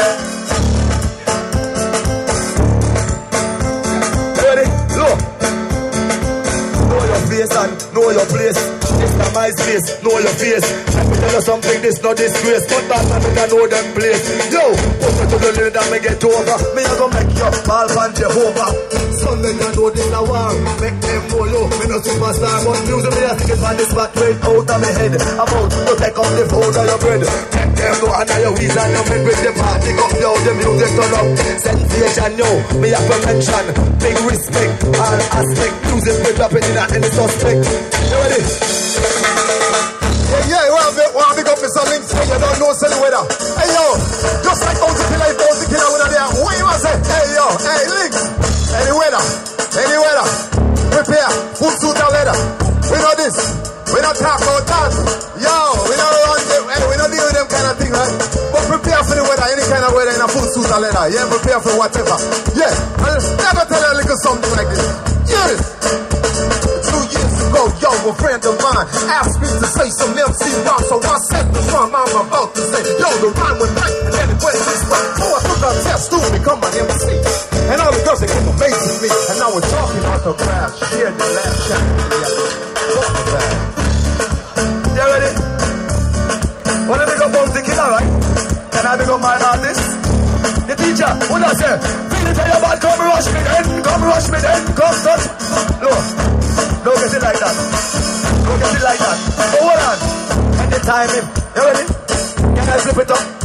Ready? Know your place. This is my space, know your face. Let me tell you something, this no disgrace. But that man, me know them place. Yo, put me to the limit and me get over. Me a go make you fall from Jehovah. Sunday I know this a war. Make them yo, me no superstar. But music me a stick it on the spot right out of me head. About to take up the food of your bread. Take them know under your wheels and your bed with the party. Up yo, the music turn up. Sensation yo, me to mention. Big respect, all aspect. Music drop it in a any suspect. Ready? Yeah, want to up Mr. Links, hey, you don't know weather. Hey, yo, just like if there, to say? Hey, yo, hey, Links, any weather, any weather, prepare, suit leather. We know this, we don't talk about that. Yo, we hey, we don't deal with them kind of thing, right? But prepare for the weather, any kind of weather in a suit leather. Yeah, prepare for whatever. Yeah, and never tell you a little something like this. A friend of mine asked me to say some MC rhyme, so I said the rhyme I'm about to say. Yo, the rhyme went right, and it went this way. So I took a test to become an MC. And all the girls, they came amazing me. And now we're talking out the crowd, shared the last about it. You ready? Wanna big up Bounty Killer, right? Can I up my artist? The teacher, what I say? Feel it in your bad, come rush me then, come rush me then, come touch. Look, don't get it like that. Don't get it like that. Hold on. Anytime, him. You ready? Can I flip it up?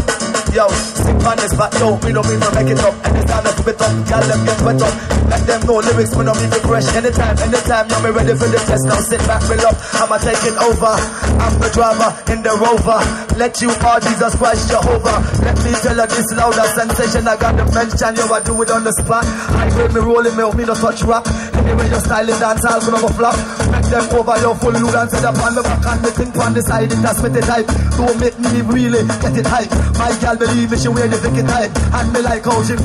Yo, stick on this back, yo, we don't need to make it up. Anytime I flip it up, y'all let them get wet up. Let them know lyrics when I'm even fresh. Anytime, anytime, yo, me ready for the test. Now sit back, fill up, I'ma take it over. I'm the driver in the rover. Let you all Jesus Christ Jehovah. Let me tell you this louder sensation. I got the mention, yo, I do it on the spot. I heard me rolling, me, me no touch rock. Anyway, your style is dance, I'll gonna go flop. Make them over your full load and set up on the back and me think on the side. It that's me the type. Don't make me really get it hype. My gal believe me, she wear the wicked type. And me like how she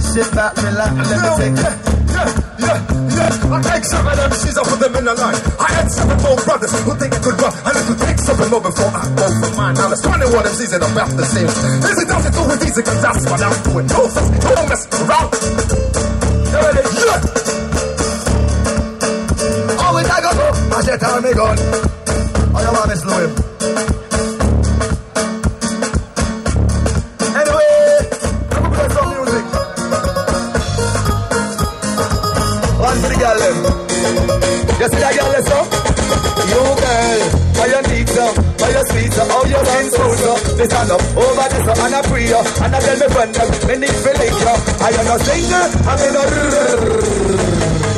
sit back, relax, let me take it. Yeah, yeah, yeah. I take seven MCs, I put them in a line. I had seven more brothers who think it could run. And it could take something more before I go for mine. Now there's 21 MCs and about the same. There's it nothing to do with these, cause that's what I'm doing. No no mess around. Me gun. Anyway, play some music. One girl them. You see that girl eh, so? You girl, why you need some? Why you sweet so? How you skin smooth so? They stand up over this so and I pray you. And I tell me friend them, need to link you. I am not single, I'm in a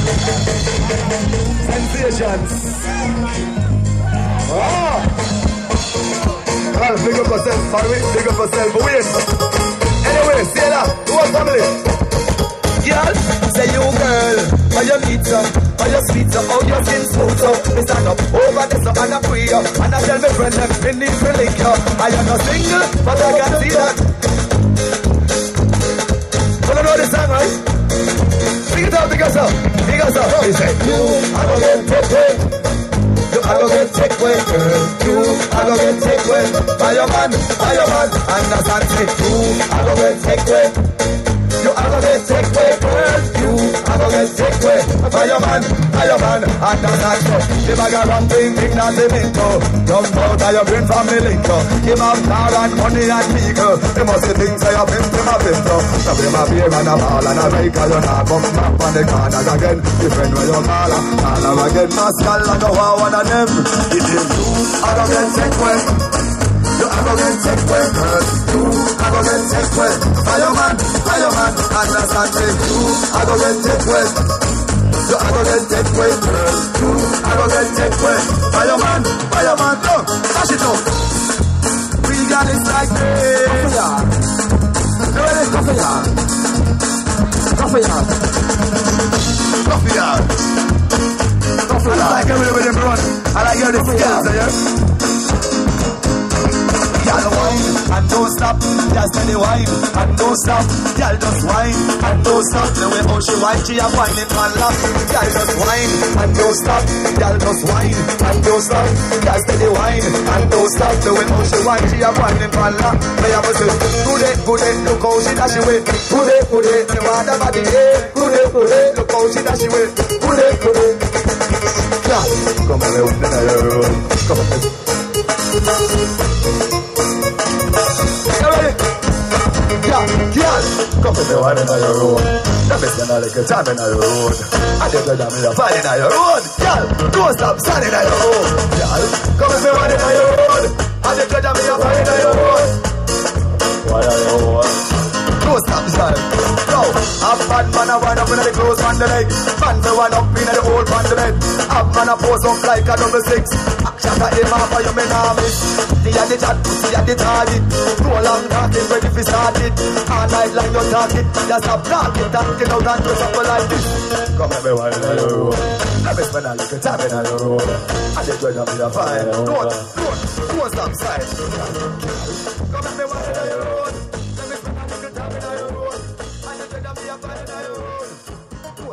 sorry, big up yourself, but wait. Anyway, see that, who are family? Girl, say you girl, are you neat so? Are you sweet so? How your skin smooth so? Me stand up over this and I pray. And I tell me friend them, to link you. I am not single, but I can see I don't get take your man, by your man. Understand, say, you, I don't get take away. You, I don't get take away, girl. You, I don't get take away. By your man, by your man. Understand, say, the bag of rum thing, big not the minto. Jump out of your brain from the linko. Give out car and money and vehicle. They must be things say, you pimp, them a pinto. Now, them a beer and a ball and a and you not come back on the corners again. Different where you call her. Call her again, Pascal, and no one of them. It is you, I don't get take away. You I go get take away, girl. You I go get take away. Fireman, fireman, understand me. You I go get take away. You I go get take girl. You I go get take away. Fireman, fireman, no, dash it up. We got it like this. Coffee yard. You ready? Coffee yard. Coffee yard. Coffee yard. Coffee yard. I like everybody run. I like skills, yeah. Stop. Just tell the wine and don't stop. Girl just wine and don't stop. The way how she wine, she a whining man lap. Girl just wine and don't stop. Girl just wine and don't stop. Just tell the wine and don't stop. The way how she wine, she a whining lap. Me have a say, good it, good it, look how she dash away. Good it, good it, me want the body. Good it, good it, look how she dash away. Good it, good it. Yeah, come on, come on, come on. Yeah, girl, come to me one in your road. Me spend a little time in your road. I just let me a fight in your road. Girl, don't stop standing in your road. Girl, come to me one in your road. I just let me a fight in your road. Why are you Don't stop, son. Yo, a bad man a wind up in the clothes on the leg. Man to wind up in the old man the bed. A man a pose up like a double six. I aim off for you, me nah miss. See a the chat, see a the target. No long talking, ready for start All night long you talk it. Just stop talking, out and dress up like this. Come every while on the room I miss when I look time in the room And the dread of me a fine Don't, don't, don't stop sign. Come every while in the room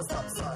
Stop, stop.